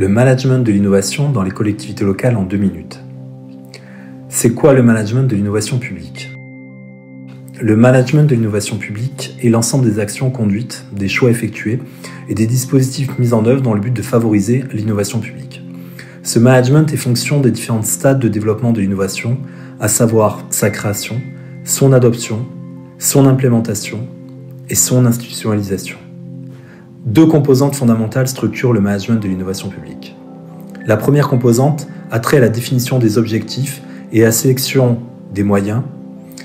Le management de l'innovation dans les collectivités locales en deux minutes. C'est quoi le management de l'innovation publique? Le management de l'innovation publique est l'ensemble des actions conduites, des choix effectués et des dispositifs mis en œuvre dans le but de favoriser l'innovation publique. Ce management est fonction des différents stades de développement de l'innovation, à savoir sa création, son adoption, son implémentation et son institutionnalisation. Deux composantes fondamentales structurent le management de l'innovation publique. La première composante a trait à la définition des objectifs et à la sélection des moyens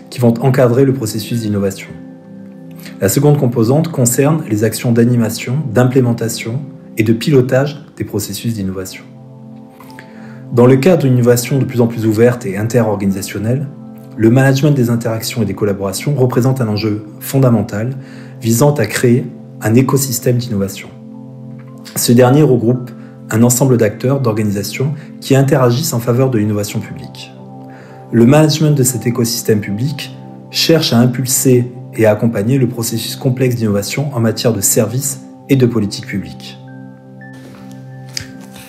qui vont encadrer le processus d'innovation. La seconde composante concerne les actions d'animation, d'implémentation et de pilotage des processus d'innovation. Dans le cadre d'une innovation de plus en plus ouverte et interorganisationnelle, le management des interactions et des collaborations représente un enjeu fondamental visant à créer un écosystème d'innovation. Ce dernier regroupe un ensemble d'acteurs, d'organisations qui interagissent en faveur de l'innovation publique. Le management de cet écosystème public cherche à impulser et à accompagner le processus complexe d'innovation en matière de services et de politique publique.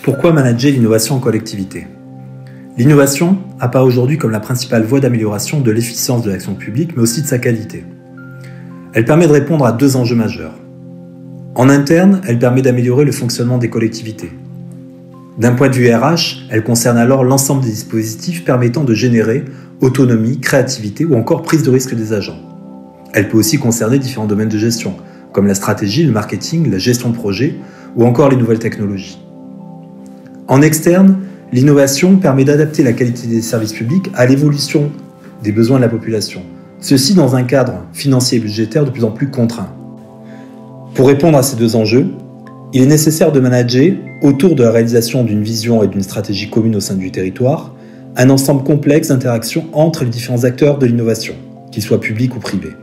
Pourquoi manager l'innovation en collectivité? L'innovation apparaît aujourd'hui comme la principale voie d'amélioration de l'efficience de l'action publique, mais aussi de sa qualité. Elle permet de répondre à deux enjeux majeurs. En interne, elle permet d'améliorer le fonctionnement des collectivités. D'un point de vue RH, elle concerne alors l'ensemble des dispositifs permettant de générer autonomie, créativité ou encore prise de risque des agents. Elle peut aussi concerner différents domaines de gestion, comme la stratégie, le marketing, la gestion de projet ou encore les nouvelles technologies. En externe, l'innovation permet d'adapter la qualité des services publics à l'évolution des besoins de la population, ceci dans un cadre financier et budgétaire de plus en plus contraint. Pour répondre à ces deux enjeux, il est nécessaire de manager, autour de la réalisation d'une vision et d'une stratégie commune au sein du territoire, un ensemble complexe d'interactions entre les différents acteurs de l'innovation, qu'ils soient publics ou privés.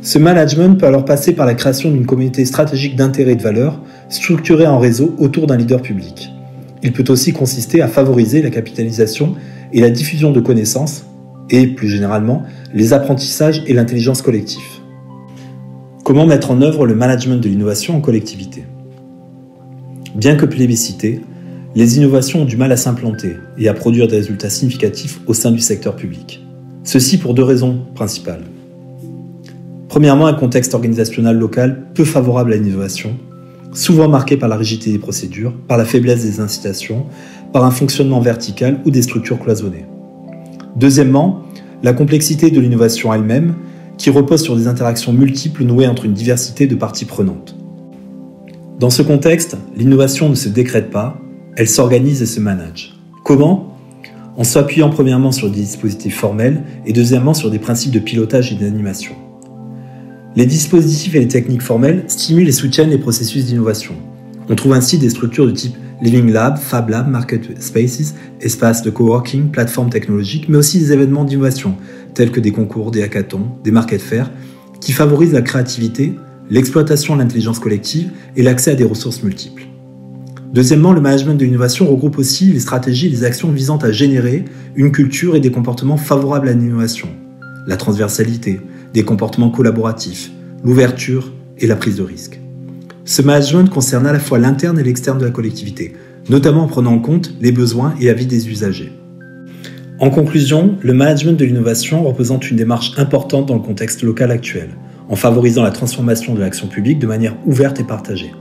Ce management peut alors passer par la création d'une communauté stratégique d'intérêt et de valeur structurée en réseau autour d'un leader public. Il peut aussi consister à favoriser la capitalisation et la diffusion de connaissances et, plus généralement, les apprentissages et l'intelligence collective. Comment mettre en œuvre le management de l'innovation en collectivité? Bien que plébiscité, les innovations ont du mal à s'implanter et à produire des résultats significatifs au sein du secteur public. Ceci pour deux raisons principales. Premièrement, un contexte organisationnel local peu favorable à l'innovation, souvent marqué par la rigidité des procédures, par la faiblesse des incitations, par un fonctionnement vertical ou des structures cloisonnées. Deuxièmement, la complexité de l'innovation elle-même qui repose sur des interactions multiples nouées entre une diversité de parties prenantes. Dans ce contexte, l'innovation ne se décrète pas, elle s'organise et se manage. Comment? En s'appuyant premièrement sur des dispositifs formels et deuxièmement sur des principes de pilotage et d'animation. Les dispositifs et les techniques formelles stimulent et soutiennent les processus d'innovation. On trouve ainsi des structures de type Living Lab, Fab Lab, Market Spaces, espaces de coworking, plateformes technologiques, mais aussi des événements d'innovation, tels que des concours, des hackathons, des market fairs, qui favorisent la créativité, l'exploitation de l'intelligence collective et l'accès à des ressources multiples. Deuxièmement, le management de l'innovation regroupe aussi les stratégies et les actions visant à générer une culture et des comportements favorables à l'innovation, la transversalité, des comportements collaboratifs, l'ouverture et la prise de risque. Ce management concerne à la fois l'interne et l'externe de la collectivité, notamment en prenant en compte les besoins et avis des usagers. En conclusion, le management de l'innovation représente une démarche importante dans le contexte local actuel, en favorisant la transformation de l'action publique de manière ouverte et partagée.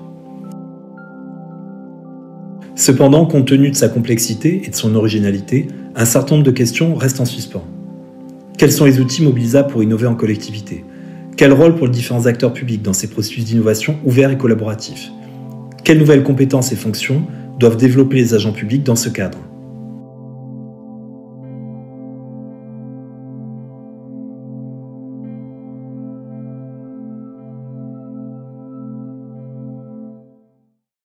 Cependant, compte tenu de sa complexité et de son originalité, un certain nombre de questions restent en suspens. Quels sont les outils mobilisables pour innover en collectivité? Quel rôle pour les différents acteurs publics dans ces processus d'innovation ouverts et collaboratifs? Quelles nouvelles compétences et fonctions doivent développer les agents publics dans ce cadre?